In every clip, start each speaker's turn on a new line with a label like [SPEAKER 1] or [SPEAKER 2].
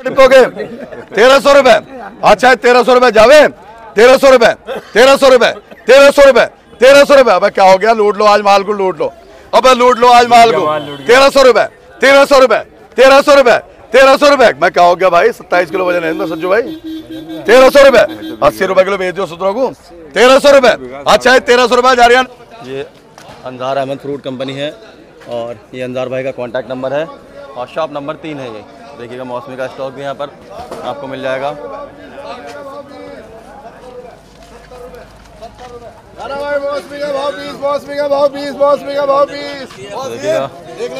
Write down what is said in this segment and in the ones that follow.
[SPEAKER 1] डिब्बोगे तेरह सौ रुपए अच्छा तेरह सौ रुपए जावे तेरह सौ रुपए तेरह सौ रुपए तेरह सौ रुपए तेरह सौ रुपए अबे क्या हो गया लूट लो आज माल को लूट लो अबे लूट लो आज माल को तेरह सौ रुपए तेरह सौ रुपए तेरह सौ रुपए तेरह सौ रुपए मैं क्या हो गया भाई सत्ताईस किलो वज़न है ना सज्जू भाई तेरह सौ रुपए अस्सी रुपए किलो बेच दो सुतरों को तेरह सौ रुपए अच्छा है तेरह सौ रुपए जा रही है
[SPEAKER 2] ये अंजार अहमद फ्रूट कंपनी है और ये अंजार भाई का कांटेक्ट नंबर है और शॉप नंबर तीन है ये देखिएगा मौसमी का स्टॉक भी यहाँ पर आपको मिल जाएगा।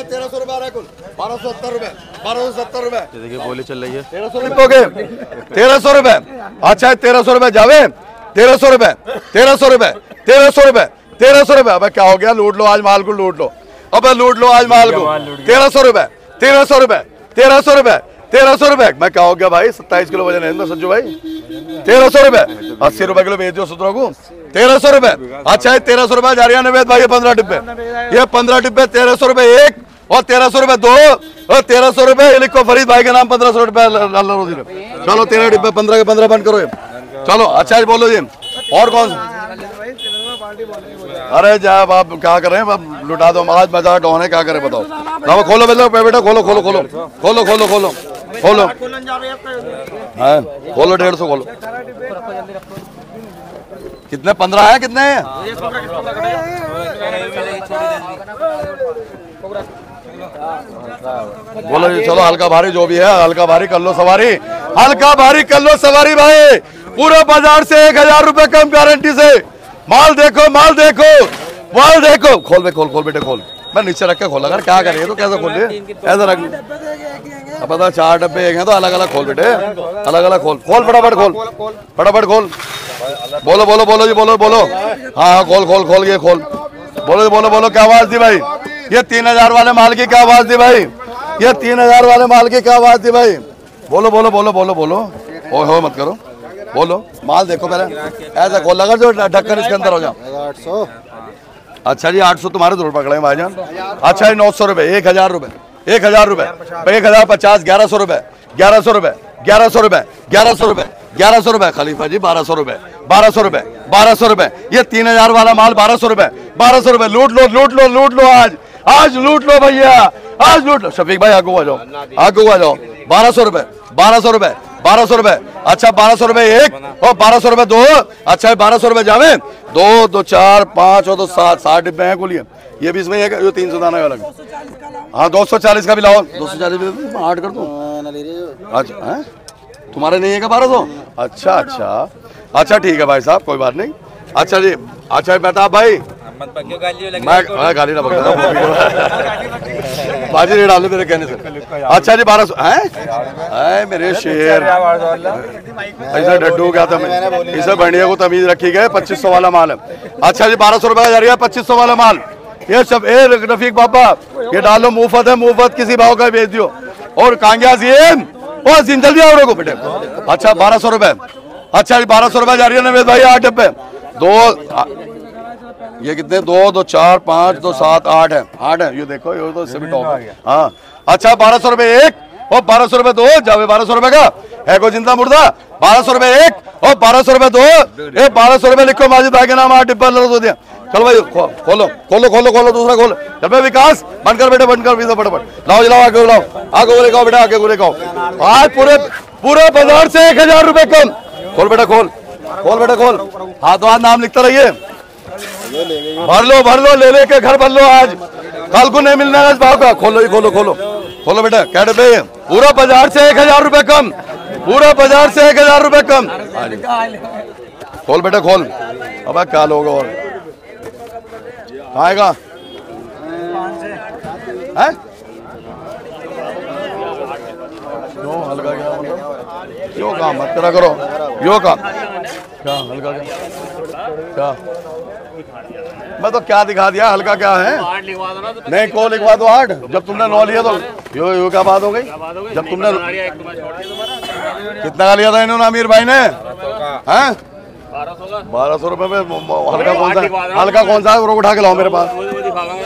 [SPEAKER 1] तेरह सौ रुपए आ है बारह सौ सत्तर रुपए बारह सौ सत्तर रुपए
[SPEAKER 2] देखिए बोली चल रही है।
[SPEAKER 1] तेरह सौ लिखोगे? तेरह सौ रुपए। अच्छा तेरह सौ रुपए जावे। तेरह सौ रुपए तेरह सौ रुपए तेरह सौ रुपए तेरह सौ रुपए। अब क्या हो गया? लूट लो आज माल को लूट लो। अब लूट लो आज माल को। तेरह सौ रुपए तेरह सौ रुपए। तेरह सौ रुपए तेरह सौ रुपए मैं क्या हो गया भाई सत्ताईस किलो वज़न है ना सज्जू भाई तेरह सौ रुपए अस्सी रुपए किलो भेज दो सुतरों को तेरह सौ रुपए अच्छा है तेरह सौ रुपए जा रही है नवेद भाई पंद्रह डिब्बे ये पंद्रह डिब्बे तेरह सौ रुपए एक और तेरह सौ रुपए दो और तेरह सौ रुपए लिखो फरीद भाई के नाम पंद्रह सौ रुपए। चलो तेरह डिब्बे पंद्रह के पंद्रह बंद करो चलो अच्छा बोलो जी और कौन अरे जाब आप क्या करें अब लुटा दो आज मज़ाक कौन है क्या करें, बताओ। लाओ खोलो बेटा बेटा, खोलो खोलो खोलो। खोलो खोलो खोलो। खोलो। खोलो, डेढ़ सौ खोलो। कितने? पंद्रह है कितने? बोलो जी, चलो, हल्का भारी जो भी है, हल्का भारी कर लो सवारी। हल्का भारी कर लो सवारी भाई। पूरे बाज़ार से एक हज़ार रुपए कम गारंटी से। माल देखो माल देखो माल देखो। खोल बे, खोल खोल बेटे, खोल। मैं नीचे रख के खोला। कर क्या करिए तो कैसे खोल ऐसा रख अब पता चार डब्बे एक हैं तो अलग अलग खोल बेटे। अलग अलग खोल। खोल फटाफट खोल। फटाफट, खोल। बोलो बोलो बोलो जी, बोलो बोलो। हाँ हाँ खोल खोल खोल, ये खोल। बोलो जी, बोलो बोलो, क्या आवाज़ दी भाई? ये तीन हज़ार वाले माल की क्या आवाज़ दी भाई? ये तीन हज़ार वाले माल की क्या आवाज़ दी भाई? बोलो बोलो बोलो बोलो बोलो। ओ हो, मत करो। बोलो माल देखो पहले ऐसा खोल लगा जो ढक्कन इसके अंदर हो जाओ आठ सौ अच्छा जी आठ सौ तुम्हारे ज़रूर पकड़े हैं भाईजान अच्छा जी नौ सौ रुपए एक हज़ार रुपए एक हज़ार रुपए एक हज़ार पचास ग्यारह सौ रुपए ग्यारह सौ रुपए ग्यारह सौ रुपए ग्यारह सौ रुपए ग्यारह सौ रुपए खलीफा जी बारह सौ रुपए बारह सौ रुपए बारह सौ रुपए ये तीन हज़ार वाला माल बारह सौ रुपए बारह सौ रुपए लूट लो लूट लो लूट लो आज आज लूट लो भैया आज लूट लो शफीक भाई आगू आ जाओ आगू आ जाओ बारह सौ रुपए बारह सौ रुपए बारह सौ रुपए। अच्छा बारह सौ रुपए एक और बारह सौ रुपए दो। अच्छा बारह सौ रुपए जावे। दो दो चार पाँच और दो सात साठ डिब्बे हैं कुल ये। भी इसमें एक है, ये तीन सौ दाना है अलग। हाँ दो सौ चालीस का भी लाओ। दो सौ चालीस आठ कर दो। अच्छा हैं? तुम्हारे नहीं है क्या बारह सौ? अच्छा अच्छा। अच्छा ठीक है भाई साहब कोई बात नहीं। अच्छा जी अच्छा बता भाई। मैं मैं गाली ना पकड़ा बाजी नहीं डालो तेरे कहने से। अच्छा जी बारह सौ हैं? मेरे शेर। ऐसा डड्डू क्या था मैं। इसे बढ़िया को तमीज रखी गई पच्चीस सौ वाला माल। है अच्छा जी बारह सौ रुपए जा रही है पच्चीस सौ वाला माल। ये सब ए रफीक बाबा ये डालो मुफ़्त है मुफ़्त किसी भाव का भेज दियो। और कांग्यास ये और औरों को बेटे। अच्छा बारह सौ रुपए अच्छा जी बारह सौ रुपए जा रही है नवेद भाई आठ डब्बे दो ये कितने? दो दो चार पाँच दो सात आठ है। आठ है। ये देखो ये तो इससे भी टॉप है। हाँ। अच्छा बारह सौ रुपए एक और बारह सौ रुपए दो। जावे बारह सौ रुपए का। है को ज़िंदा मुर्दा? बारह सौ रुपए एक और बारह सौ रुपए दो। ये बारह सौ रुपए लिखो माजिद भाई के नाम आठ डिब्बा लड़ दो दिया। चलो भाई खो, खोलो खोलो खोलो खोलो दूसरा खोलो। चल भाई विकास बंद कर बेटा बंद कर वीज़ा फटाफट। लाओ लाओ आगे लाओ आगे बोले खाओ बेटा आगे बोले खाओ। आज पूरे पूरे बाज़ार से एक हज़ार रुपए कम। खोल बेटा खोल। खोल बेटा खोल। हाथ हाथ नाम लिखता रहिए। भर लो भर लो, ले लेके घर भर लो आज। कल को नहीं मिलना इस भाव का। खोलो ही खोलो खोलो। खोलो बेटा, क्या डब्बे पूरा बाज़ार से एक हज़ार रुपए कम। पूरा बाज़ार से एक हज़ार रुपए कम। खोल बेटा, खोल। अब क्या लोग और? आएगा? हैं? क्यों हल्का क्या क्यों काम मत करा करो। यो काम? क्या हल्का क्या? क्या? मैं तो क्या दिखा दिया? हल्का क्या है? नहीं को लिखवा दो? आठ जब तुमने नौ लिया तो यो यो क्या बात हो गई? जब तुमने कितना का लिया था इन्होंने अमीर भाई ने? हैं? बारह सौ रुपए में हल्का कौन सा हल्का कौन सा? है वो उठा के लाओ मेरे पास।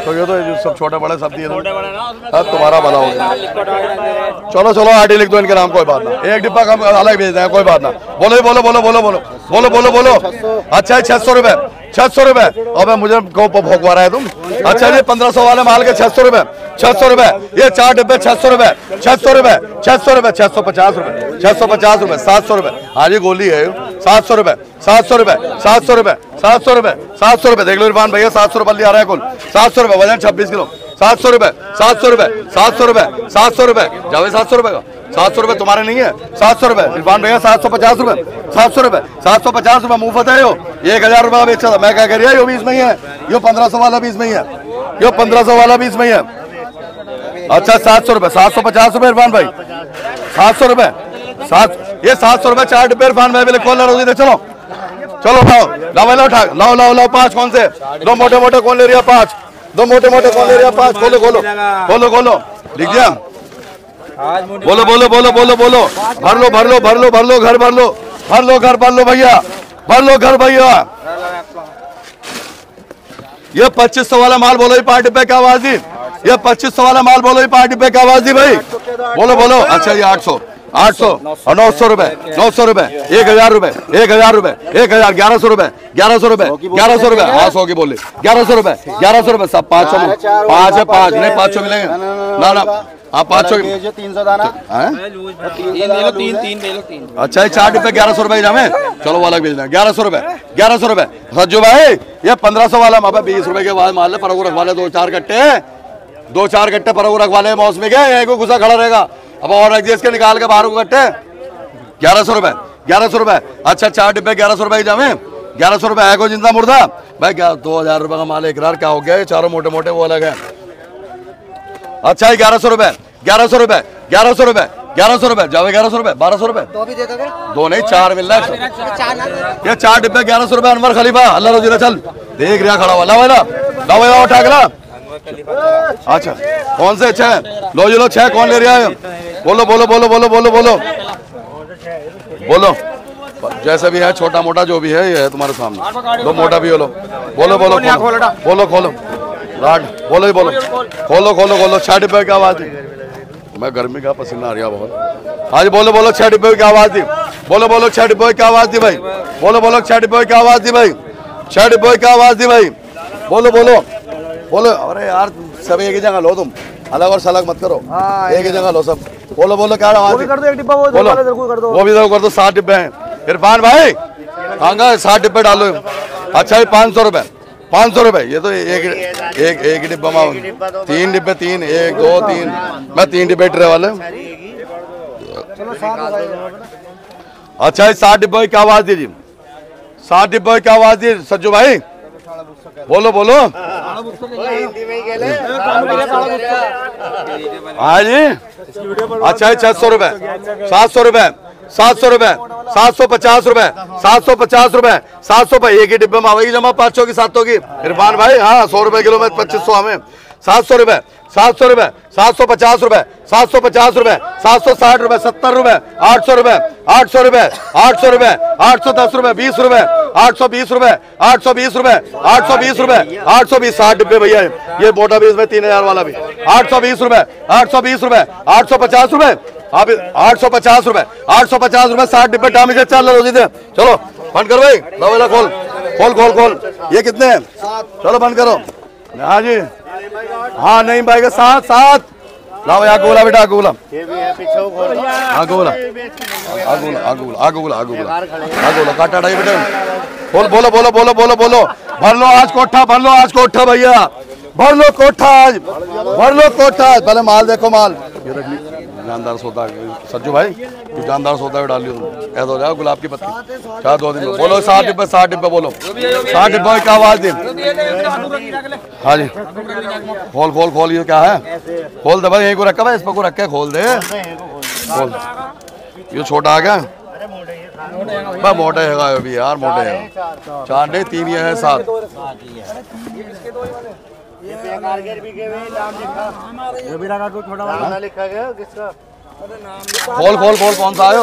[SPEAKER 1] तो ये तो सब छोटे बड़े सब दिए
[SPEAKER 3] छोटे बड़े ना उसमें
[SPEAKER 1] अब तुम्हारा भला हो गया।
[SPEAKER 3] हैं।
[SPEAKER 1] चलो चलो आईडी लिख दो इनके नाम कोई बात ना। एक डिब्बा का अलग भेज दें कोई बात ना। बोलो बोलो बोलो बोलो बोलो बोलो बोलो बोलो अच्छा छह सौ रुपए। छह सौ रुपए अबे मुझे भोगवा रहा है तुम अच्छा जी पंद्रह सौ वाले माल के छह सौ रुपए छह सौ रुपए ये चार डिब्बे छह सौ रुपए छह सौ रुपए छह सौ रुपए छह सौ पचास रुपए छह सौ पचास रुपए सात सौ रुपए हाँ जी गोली है सात सौ रुपए सात सौ रुपए सात सौ रुपए सात सौ रुपए सात सौ रुपए देख लो इरफान भैया सात सौ रुपए आ रहा है कुल सात सौ रुपए वज़न छब्बीस किलो सात सौ रुपए सात सौ रुपए सात सौ रुपए सात सौ रुपए जावे सात सौ रुपए का सात सौ रुपए तुम्हारे नहीं है। सात सौ रुपए। इरफान भैया, सात सौ पचास रुपए। सात सौ रुपए। सात सौ पचास रुपए। मुफ़्त है। यो एक हज़ार रुपए बेचा था। मैं क्या है यो भी इसमें ही है। यो पंद्रह सौ वाला भी इसमें ही है। यो पंद्रह सौ वाला भी इसमें ही है। अच्छा सात सौ रुपए। सात सौ पचास रुपए, इरफान भाई। सात सौ रुपए। सात ये सात सौ रुपए चार डिब्बे इरफान भाई कॉल रोजी दे। चलो। चलो, लाओ। लाओ लाओ उठा लाओ लाओ लाओ, पाँच कौन से? दो मोटे मोटे कौन ले रहा पाँच। दो मोटे मोटे कौन ले रहा पाँच। खोलो खोलो। खोलो खोलो। लिख दिया? बोलो बोलो बोलो बोलो बोलो। भर लो भर लो भर लो भर लो, घर भर लो। भर लो, घर भर लो, भैया। भर लो, घर भैया। ये पच्चीस सौ वाला माल बोलो पार्टी पे क्या आवाज़ ये पच्चीस सौ वाला माल बोलो पार्टी पे क्या आवाज़ भाई। बोलो बोलो। अच्छा ये आठ सौ आठ सौ। और नौ सौ रुपए, नौ सौ रुपए, एक हज़ार रुपए, एक हज़ार रुपए, एक हज़ार, ग्यारह सौ रुपए, ग्यारह सौ रुपए, ग्यारह सौ रुपए। हाँ सौ की बोली। ग्यारह सौ रुपए, ग्यारह सौ रुपए, सब पाँच सौ पाँच है, पाँच। नहीं, पाँच सौ मिलेंगे। ना ना। हाँ पाँच सौ
[SPEAKER 4] तीन सौ दाना।
[SPEAKER 3] तीन तीन तीन ले लो तीन
[SPEAKER 1] अच्छा ये चार डिब्बे ग्यारह सौ रुपए जामे चलो वो अलग भेज दें। ग्यारह सौ रुपए ग्यारह सौ रुपए। सज्जू भाई ये पंद्रह सौ वाला अब बीस रुपए के बाद मान ले परगो रखवा ले दो चार कट्टे। दो चार कट्टे परगो रखवा ले मौसमी के एक गुस्सा खड़ा रहेगा। अब और रख दिए इसके निकाल के बाहर को कट्टे। ग्यारह सौ रुपए ग्यारह सौ रुपए। अच्छा चार डिब्बे ग्यारह सौ रुपए की जामे ग्यारह सौ रुपए है को ज़िंदा मुर्दा? भाई क्या दो हज़ार रुपए का माल इकरार क्या हो गया? ये चारों मोटे मोटे वो अलग है। अच्छा ये ग्यारह सौ रुपए ग्यारह सौ रुपए ग्यारह सौ रुपए ग्यारह सौ रुपए जावे ग्यारह सौ रुपए बारह सौ रुपए।
[SPEAKER 4] भी
[SPEAKER 1] दो नहीं चार मिल रहा है। ये चार डिब्बे ग्यारह सौ रुपए अनवर खलीफा अल्लाह रोजी चल। देख रहा खड़ा वाला वाला लो भाई उठा के ला अच्छा कौन से छह? लो जी लो छह कौन ले रहा है? बोलो बोलो बोलो बोलो बोलो बोलो। बोलो। जैसे भी है छोटा मोटा जो भी है ये है तुम्हारे सामने। दो मोटा भी बोलो बोलो बोलो खोलो। बोलो खोलो। राट बोलो ही बोलो। खोलो खोलो खोलो छह डिब्बे की आवाज़ दी मैं गर्मी का पसीना आ रहा बहुत। हाँ जी बोलो बोलो छह डिब्बे की आवाज़ दी बोलो बोलो छह डिब्बे की आवाज़ दी भाई? बोलो बोलो छह डिब्बे की आवाज़ दी भाई? छह डिब्बे की आवाज़ दी भाई? बोलो बोलो। बोलो अरे यार सब एक ही जगह लो तुम। अलग और सलग मत करो। एक ही जगह लो सब। बोलो बोलो क्या आवाज़
[SPEAKER 4] कर दो एक डिब्बा वो
[SPEAKER 1] बोलो। वो भी कर दो सात डिब्बे हैं। इरफान भाई आंगा सात डिब्बे डालो। अच्छा ये पाँच सौ रुपए। पाँच सौ रुपए। ये तो एक एक एक डिब्बा में तीन डिब्बे तीन एक दो तीन। मैं तीन डिब्बे ट्रे वाले। अच्छा ये सात डिब्बे की आवाज़ दीजिए। सात डिब्बे की आवाज़ दी सज्जू भाई। बोलो बोलो। हाँ। जी। अच्छा है छह सौ रुपए। सात सौ रुपए। सात सौ रुपए। सात सौ पचास रुपए सात सौ पचास रुपए सात सौ एक ही डिब्बे में आवेगी जमा पाँच सौ की सात की इरफान भाई हाँ सौ रुपए किलो में पच्चीस सौ हमें सात सौ रुपए सात सौ रुपए सात सौ पचास रुपए सात सौ पचास रुपए सात सौ साठ रुपए सत्तर रुपए आठ सौ रुपए आठ सौ रुपए आठ सौ रुपए आठ सौ दस रुपए बीस रुपए आठ सौ बीस रुपए आठ सौ बीस रुपए आठ सौ बीस रुपए आठ सौ बीस साठ डिब्बे भैया ये मोटा भी इसमें तीन हज़ार वाला भी आठ सौ बीस रुपए आठ सौ बीस रुपए आठ सौ पचास रुपए आप आठ सौ पचास रुपए, आठ सौ पचास रुपए, साठ डिब्बे टामी चार रोजी दे चलो, बंद कर भाई दवेला खोल खोल खोल खोल। ये कितने हैं? चलो, बंद करो। हाँ जी। हाँ नहीं भाई, सात सात। लाओ भाई, आगे बोला बेटा, आगे बोला। आगे बोला। आगे बोला आगे बोला आगे बोला आगे बोला। आगे बोला, काटा डाई बेटा। बोल, बोलो बोलो बोलो बोलो बोलो। भर लो आज कोठा, भर लो आज कोठा भैया। भर लो कोठा आज, भर लो कोठा आज। पहले माल देखो माल। ये रख ली। जानदार सौदा सज्जू भाई ये जानदार सौदा भी डाल ऐसा हो जाओ गुलाब की पत्ती। क्या दो दिन बोलो, साठ डिब्बे साठ डिब्बे बोलो। साठ डिब्बे की आवाज़ दे? हाँ जी। खोल खोल खोल, ये क्या है? खोल दे भाई, यहीं को रखा भाई इस पर को रख खोल दे। खोल। ये छोटा आ गया। भाई, मोटे है ये भी यार, मोटे है। चार नहीं तीन ये है, सात। खोल खोल खोल कौन सा आयो?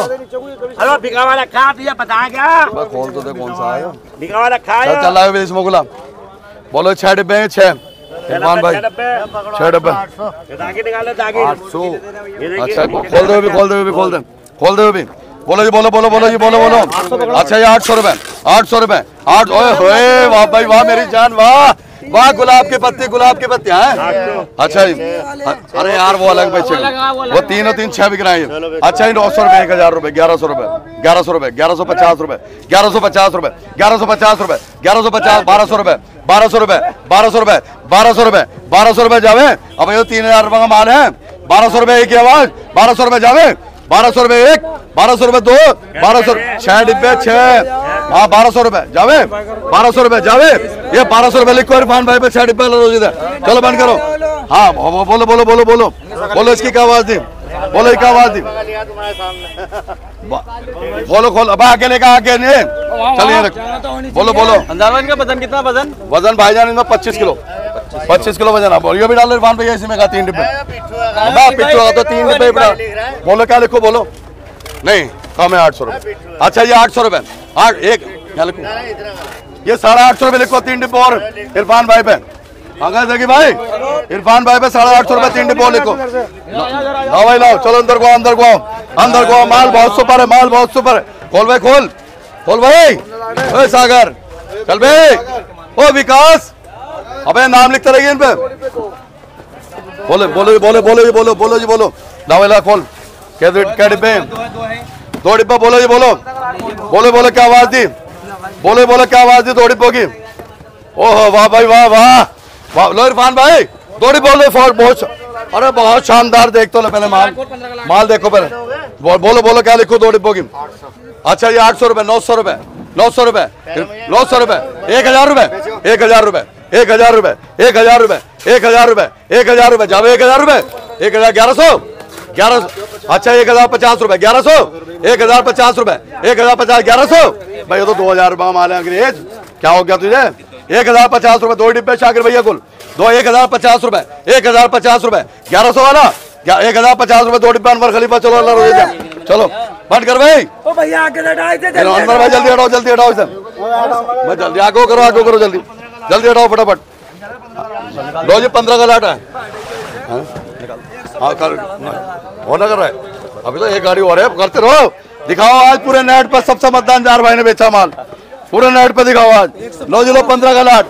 [SPEAKER 3] हेलो बिका वाला खा दिया बता क्या?
[SPEAKER 1] खोल तो दे कौन सा आयो?
[SPEAKER 3] बिका वाला खा
[SPEAKER 1] चल चल आयो इसमें गुलाम बोलो छह डिब्बे हैं छह। इरफान भाई छह डब्बे।
[SPEAKER 3] दागी निकालो दागी।
[SPEAKER 1] आठ सौ। अच्छा खोल दो भी खोल दो भी खोल दे। खोल दो भी। बोलो जी बोलो बोलो बोलो जी बोलो बोलो। अच्छा ये आठ सौ रुपए आठ सौ रुपए। आठ ओए होए वाह भाई वाह मेरी जान वाह। वाह गुलाब के पत्ते गुलाब के पत्ते हैं? अच्छा जी। अरे यार वो अलग बेचे वो तीन और तीन छह बिक रहे हैं। अच्छा ये नौ सौ रुपए एक हज़ार रुपए ग्यारह सौ रुपए ग्यारह सौ रुपए ग्यारह सौ पचास रुपए ग्यारह सौ पचास रुपए ग्यारह सौ पचास रुपए ग्यारह सौ पचास बारह सौ रुपए बारह सौ रुपए बारह सौ रुपए बारह सौ रुपए बारह सौ रुपए जावे। अब ये तीन हज़ार रुपए का माल है। बारह सौ रुपए एक ही आवाज़ बारह सौ रुपए जावे। बारह सौ रुपए एक बारह सौ रुपए दो बारह सौ छह डिब्बे छह। हाँ बारह सौ रुपए। जावे बारह सौ रुपए। जावे ये बारह सौ रुपए लिखो इरफान भाई पे छह डिब्बे लो इधर। चलो बंद करो। हाँ बो- बो- बोलो बोलो बोलो बोलो। बोलो इसकी क्या आवाज़ दी बोलो इसकी आवाज़ दी बा- खोलो आगे लेकर आगे नहीं। चलिए रख। बोलो बोलो।
[SPEAKER 2] अंदाज भाई इनका वज़न कितना वज़न?
[SPEAKER 1] वज़न भाईजान इनमें पच्चीस किलो। पच्चीस किलो वज़न आप बोलिए भी डालो इरफान भैया इसी में का तीन डिब्बे। पिट्ठू होगा तो तीन डिब्बे बोलो क्या लिखो बोलो। नहीं कम है आठ सौ रुपये अच्छा ये आठ सौ रुपये एक लिखो? ये साढ़े आठ सौ रुपये लिखो, तीन डिब्बे और इरफान भाई पे अंकल देखिए भाई? इरफान भाई पे साढ़े आठ सौ रुपये तीन डिब्बे लिखो। लाओ भाई, लाओ, चलो अंदर को अंदर को अंदर को माल बहुत सुपर है, माल बहुत सुपर है। खोल भाई, खोल। खोल भाई। सागर, चल भाई। ओ विकास, अबे नाम लिखते रहिए इन पे। बोले, बोलो बोलो बोलो जी बोलो बोलो। जी बोलो लाओ ला खोल। क्या डिब्बे? दो डिब्बा, बोलो जी, बोलो। बोलो, बोले क्या आवाज़ दी? बोले बोले क्या आवाज़ दी? थोड़ी पोगी ओहो, वाह भाई, वाह वाह। लो इरफान भाई दो डिब्बो लो बहुत अरे बहुत शानदार, देख तो पहले माल। माल देखो पहले। बोलो बोलो क्या लिखो डिब्बों की अच्छा ये आठ सौ रुपए, नौ सौ रुपए, नौ सौ रुपए, नौ सौ रुपए, एक हज़ार रुपए, एक हज़ार रुपए, एक हज़ार रुपए, एक हज़ार रुपए, एक हज़ार रुपए, एक हज़ार रुपए, जाओ, एक हज़ार रुपए, एक हज़ार ग्यारह सौ। ग्यारह अच्छा एक हज़ार पचास रुपए। ग्यारह सौ? एक हज़ार पचास रुपए। एक हज़ार पचास ग्यारह सौ? भाई ये तो दो हज़ार रुपए का माल है अंग्रेज़। क्या हो गया तुझे? एक हज़ार पचास रुपए दो डिब्बे शाकिर भैया कुल। दो एक हज़ार पचास रुपए। एक हज़ार पचास रुपए। ग्यारह सौ वाला? क्या एक हज़ार पचास रुपए दो डिब्बे अनवर खलीफा चलो अल्लाह रोज़े चलो बंद कर भाई।
[SPEAKER 3] ओ भैया
[SPEAKER 1] अनवर भाई जल्दी हटाओ जल्दी हटाओ इसे। मैं जल्दी आगो करो आगो करो जल्दी। जल्दी हटाओ फटाफट। लो जी पंद्रह का लाट है? हाँ? हाँ होना कर। रहा है अभी तो एक गाड़ी और है, करते रहो। दिखाओ आज पूरे नेट पर सबसे मतदान जार भाई ने बेचा माल। पूरे नेट पे दिखाओ आज। लो जी, लो, पंद्रह का लाट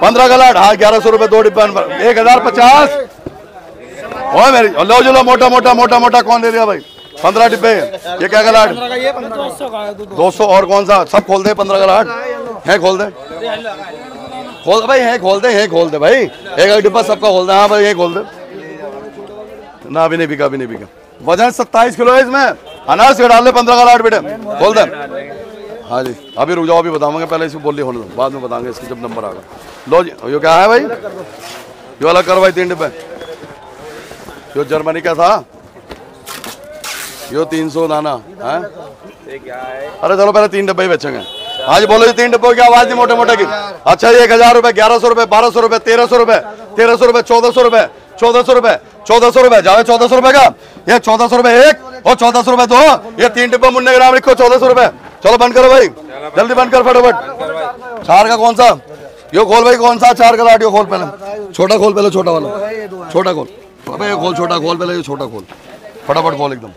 [SPEAKER 1] पंद्रह का लाट हाँ ग्यारह सौ रुपए दो डिब्बे एक हज़ार पचास। ओ मेरी, लो जी, लो, मोटा मोटा मोटा मोटा कौन ले लिया भाई? पंद्रह डिब्बे ये क्या का लाट दो सौ और कौन सा? सब खोल दे पंद्रह का लाट है, खोल दे। खोल भाई, है, खोल दे, है, खोल दे भाई। एक डिब्बा सबका खोल दे। हाँ भाई ये खोल दे। ना, अभी नहीं बिका अभी नहीं बिका वज़न सत्ताईस किलो है इसमें। अनाज से डाल दे पंद्रह का लाट बेटे। खोल दे। हाँ जी। अभी रुक जाओ, अभी बताऊँगे, पहले इसको बोल दिया होने दो। बाद में बताएँगे इसकी जब नंबर आएगा। लो जी, ये क्या है भाई? ये वाला करो भाई, तीन डिब्बे। जो जर्मनी का था। यो तीन सौ दाना, है? अरे चलो, पहले तीन डब्बे ही बेचेंगे। आज बोलो जी, तीन डब्बों की आवाज़ दी मोटे मोटे की। अच्छा ये एक हज़ार रुपए ग्यारह सौ रुपए बारह सौ रुपए तेरह सौ रुपए तेरह सौ रुपए चौदह सौ रुपए चौदह सौ रुपए चौदह सौ रुपए जावे चौदह सौ रुपए का। ये चौदह सौ रुपए एक और चौदह सौ रुपए दो। ये तीन डिब्बा मुन्ने ग्राम लिखो, चौदह सौ रुपए। चलो बंद करो भाई। जल्दी बंद कर फटाफट। चार का कौन सा? यो खोल भाई, कौन सा? चार का लाट यो खोल पहले। छोटा खोल पहले, छोटा वाला। छोटा खोल। अबे ये खोल, छोटा खोल पहले, ये छोटा खोल। फटाफट खोल एकदम।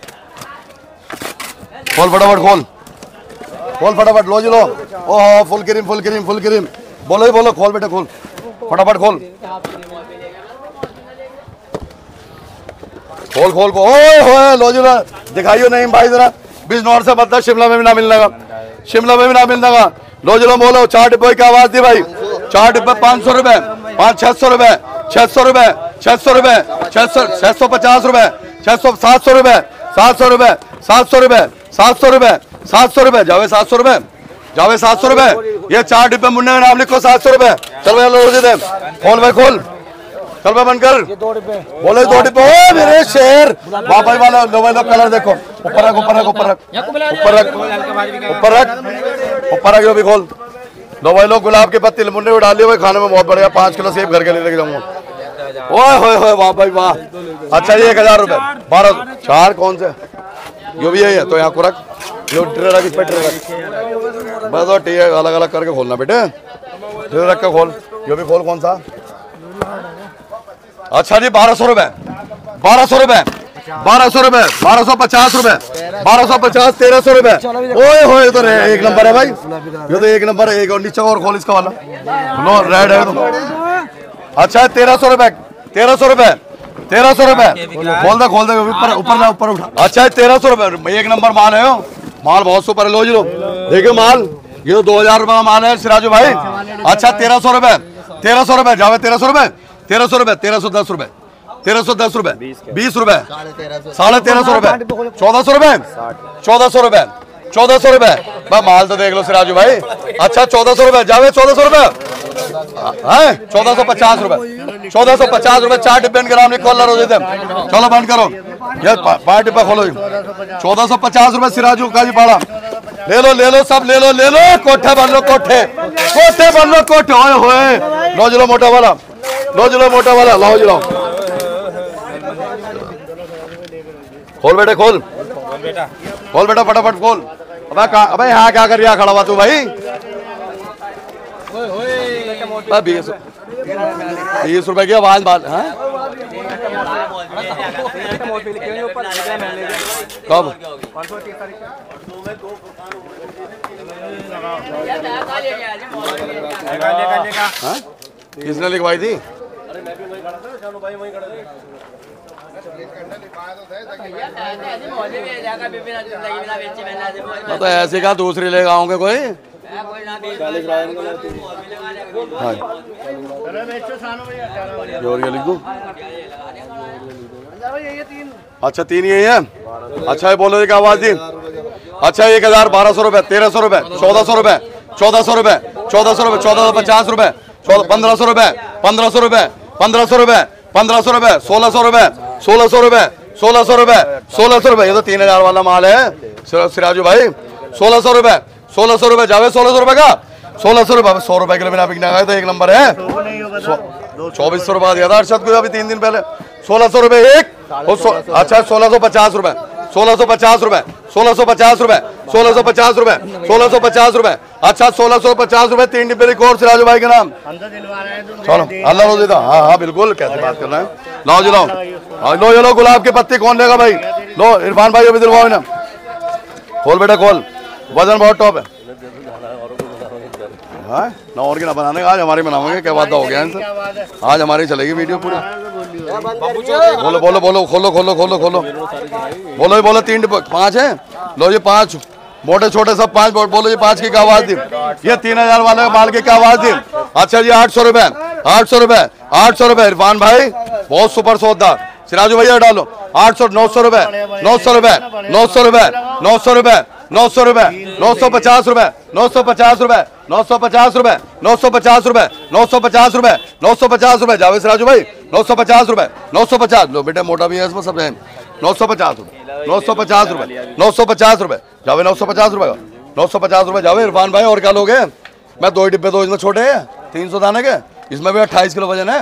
[SPEAKER 1] खोल फटाफट, खोल। खोल फटाफट, लो जी, लो। ओहो, full cream full cream full cream. बोलो ही बोलो, खोल बेटा, खोल। फटाफट खोल। खोल खोल को ओए लो दिखाइयो नहीं भाई जरा बिजनौर से मतलब शिमला में भी ना मिलने का शिमला में भी ना मिलने का लो जी बोलो चार डिब्बे की आवाज़ दी भाई चार डिब्बे पाँच सौ रुपए पाँच छह सौ रुपए छह सौ रुपए छह सौ रुपए छह सौ छह सौ पचास रुपए छह सौ सात सौ रुपए सात सौ रुपए सात सौ रुपए सात सौ रुपए सात सौ रुपए जावे सात सौ रुपए जावे सात सौ रुपए ये चार डिब्बे मुन्ने का नाम लिखो सात सौ रुपए चलो दे खोल भाई खोल चल भाई बंद कर। बोले दो डिब्बे ओ, मेरे शेर। वाह भाई वाला लो भाई लो कलर देखो। ऊपर रख ऊपर रख ऊपर रख। ऊपर रख ऊपर रख। ऊपर रख भी खोल। लो भाई लो, गुलाब के पत्ते मुन्ने में डाल भाई खाने में बहुत बढ़िया। पाँच किलो सेब घर के लिए लेके जाऊँगा। ओए, होए होए, वाह भाई, वाह। अच्छा ये एक हज़ार रुपए। बारह चार कौन से? यो भी है तो यहाँ को रख। यो ट्रे रख, इस पे ट्रे रख। बस और अलग अलग करके खोलना, बेटे। ट्रे रख के खोल। यो भी खोल, कौन सा? अच्छा जी, बारह सौ रुपए। बारह सौ रुपए। बारह सौ रुपए, बारह सौ पचास रुपए। बारह सौ पचास, तेरह सौ रुपए। ओए होए तो एक नंबर है भाई। ये तो एक नंबर है, एक और नीचे और खोल इसका वाला। नो रेड है तो। अच्छा तेरह सौ रुपए, तेरह सौ रुपए, तेरह सौ रुपए। खोल दे खोल दे, ऊपर ऊपर ना ऊपर उठा। अच्छा तेरह सौ रुपए एक नंबर माल है माल बहुत सुपर है, लो जी, लो। देखियो माल, ये तो दो हज़ार रुपए का माल है, सिराजू भाई। अच्छा तेरह सौ रुपए, तेरह सौ रुपए जावे तेरह सौ रुपए। तेरह सौ रुपए तेरह सौ दस रुपए तेरह सौ दस रुपए बीस रुपए साढ़े तेरह सौ। रुपए चौदह सौ रुपए चौदह सौ रुपए चौदह सौ रुपए। भाई माल तो देख लो सिराजू भाई। अच्छा चौदह सौ रुपए जावे चौदह सौ रुपए। चौदह सौ पचास रुपए चौदह सौ पचास रुपए चार डिब्बे ग्राम ने कॉलर हो देते चलो बंद करो। ये पा- पाँच डिब्बा खोलो चौदह सौ पचास रुपए सिराजू का जी पाड़ा। ले लो ले लो सब ले लो ले लो। कोठे बन लो कोठे। कोठे बन लो कोठे। ओए होए लो मोटा वाला। लो जी मोटा वाला, लाओ जी लाओ खोल बेटे, खोल। खोल बेटा, फटाफट खोल। अबे कहाँ अबे यहाँ क्या कर रहा खड़ा हुआ तू भाई। बीस बीस रुपए की आवाज़ बात हाँ? कब? हाँ? किसने लिखवाई थी? मैं तो ऐसे का दूसरी ले आऊँगे कोई? हाँ। अच्छा तीन यही है? अच्छा ये बोलो क्या आवाज़ दी। अच्छा एक हज़ार बारह सौ रुपए, तेरह सौ रुपए, चौदह सौ रुपए, चौदह सौ रुपए, चौदह सौ रुपए, चौदह सौ पचास रुपए। पंद्रह सौ रुपए पंद्रह सौ रुपए पंद्रह सौ रुपए पंद्रह सौ रुपए सोलह सौ रुपए सोलह सौ रुपए सोलह सौ रुपए सोलह सौ रुपए ये तो तीन हज़ार वाला माल है सिराजू भाई सोलह सौ रुपए सोलह सौ रुपए जावे सोलह सौ रुपए का? सोलह सौ रुपए सौ रुपए किलो बिना बिकने गए तो एक नंबर है। चौबीस सौ रुपए दिया था अरशद को अभी तीन दिन पहले। सोलह सौ रुपए एक अच्छा सोलह सौ पचास रुपए सोलह सौ पचास रुपए सोलह सौ पचास रुपए सोलह सौ पचास रुपए सोलह सौ पचास रुपए। अच्छा सोलह सौ पचास रुपए तीन डिब्बे रिकॉर्ड सिराजू भाई के नाम। चलो अल्लाह रोजी था हाँ हाँ बिल्कुल कैसे बात कर रहे हैं? लाओ जी लाओ हाँ, लो ये लो गुलाब के पत्ते कौन लेगा भाई? लो इरफान भाई अभी दिलवाओ ना खोल बेटा खोल। वज़न बहुत टॉप है। हाँ ना और की ना बनाने आज हमारी बनाओगे क्या वादा हो गया इनसे? आज हमारी चलेगी वीडियो पूरा। बोलो बोलो बोलो खोलो खोलो खोलो खोलो। बोलो बोलो तीन पाँच है? लो ये पाँच। मोटे छोटे सब पाँच बोलो ये पाँच की क्या आवाज़ दी ये तीन हज़ार वाले माल की क्या आवाज़ दी अच्छा जी आठ सौ रुपए आठ सौ रुपए आठ सौ रुपए इरफान भाई बहुत सुपर सौदा सिराजू भैया डालो आठ सौ नौ सौ रुपए नौ सौ रुपए नौ सौ रुपए नौ सौ रुपए नौ सौ रुपए नौ सौ पचास रुपए नौ सौ पचास रुपए नौ सौ पचास रुपए नौ सौ पचास रुपए नौ सौ पचास रुपए नौ सौ पचास रुपए जावेद सिराजू भाई नौ सौ पचास रुपए नौ सौ पचास लो बेटा मोटा भी है इसमें सब है नौ सौ पचास रुपए नौ सौ पचास रुपए। नौ सौ पचास रुपए। जावे नौ सौ पचास रुपए। नौ सौ पचास रुपए। जावे इरफान भाई और क्या लोगे? मैं दो डिब्बे दो इसमें छोटे हैं तीन सौ दाने के। इसमें भी अट्ठाईस किलो वज़न है।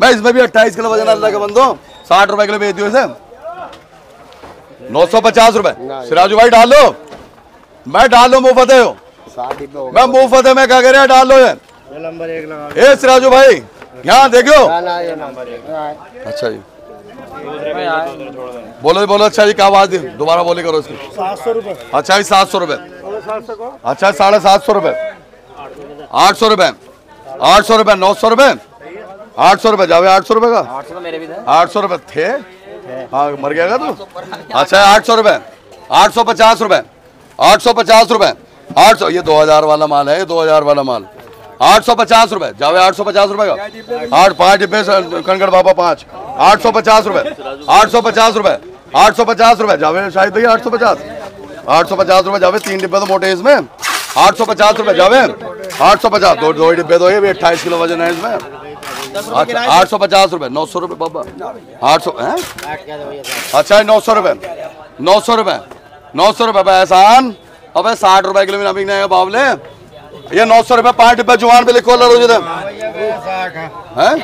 [SPEAKER 1] मैं इसमें भी अट्ठाईस किलो वज़न अल्लाह के बंदो साठ रुपए किलो बेच दियो इसे। नौ सौ पचास रुपए। सिराजू भाई डाल लो मैं डाल लो मुफ़्त है मैं मुफ़्त है मैं क्या कह रहा डाल लो ये।
[SPEAKER 3] नंबर एक
[SPEAKER 1] सिराजू भाई यहाँ देखो
[SPEAKER 3] ये नंबर एक।
[SPEAKER 1] अच्छा जी। बोलो बोलो अच्छा जी क्या आवाज़ दी दोबारा बोले करो इसकी
[SPEAKER 3] सात सौ रुपये
[SPEAKER 1] अच्छा जी सात सौ रुपए अच्छा साढ़े सात सौ रुपए आठ सौ रुपए आठ सौ रुपए नौ सौ रुपए आठ सौ रुपए जावे आठ सौ रुपए का
[SPEAKER 2] आठ सौ तो थे
[SPEAKER 1] रुपए थे हाँ मर गया तू अच्छा आठ सौ रुपए आठ सौ पचास रुपए आठ सौ पचास रुपए आठ सौ ये दो हज़ार वाला माल है ये दो हज़ार वाला माल आठ सौ पचास रुपए जावे आठ सौ पचास रुपए का आठ पाँच डिब्बे कनगढ़ बाबा पाँच आठ सौ पचास रुपए। आठ सौ पचास रुपए। आठ सौ पचास रुपए। जावे शाहिद भैया, आठ सौ पचास। आठ सौ पचास रुपए जावे तीन डिब्बे तो मोटे इसमें। आठ सौ पचास रुपए जावे आठ सौ पचास, दो दो डिब्बे दो ये भी अट्ठाईस किलो वज़न है इसमें। आठ सौ पचास रुपए। नौ सौ रुपए, बाबा। आठ सौ, हैं? अच्छा नौ सौ रुपए। नौ सौ रुपए। नौ सौ रुपए एहसान। अब साठ रुपए किलो में बिकने बाबले ये नौ सौ रुपए पाँच डिब्बे जुआन पे लिखो, लड़ो जिधर हैं?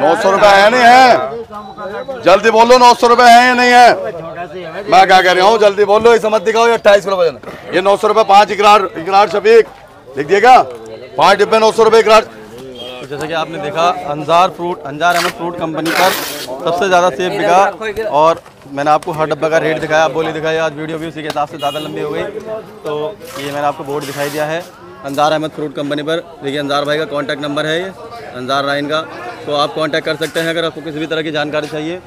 [SPEAKER 1] नौ सौ रुपए है, नहीं है? जल्दी बोलो नौ सौ रुपए है या नहीं है? मैं क्या कह रहा हूँ, जल्दी बोलो, इसे मत दिखाओ, ये अट्ठाईस किलो वज़न ये नौ सौ रुपए, पाँच इकरार इकरार शफीक लिख दिएगा पाँच डिब्बे नौ सौ रुपए इकरार।
[SPEAKER 2] जैसे कि आपने देखा, Anjar fruit, Anjar Ahmed fruit company पर सबसे ज़्यादा सेब बिका और मैंने आपको हर डब्बा का रेट दिखाया बोली दिखाई, आज वीडियो भी उसी के हिसाब से ज़्यादा लंबी हो गई। तो ये मैंने आपको बोर्ड दिखाई दिया है। अंजार अहमद फ्रूट कंपनी पर। देखिए, अंजार भाई का कॉन्टैक्ट नंबर है ये, अंजार राइन का। तो आप कांटेक्ट कर सकते हैं अगर आपको किसी भी तरह की जानकारी चाहिए।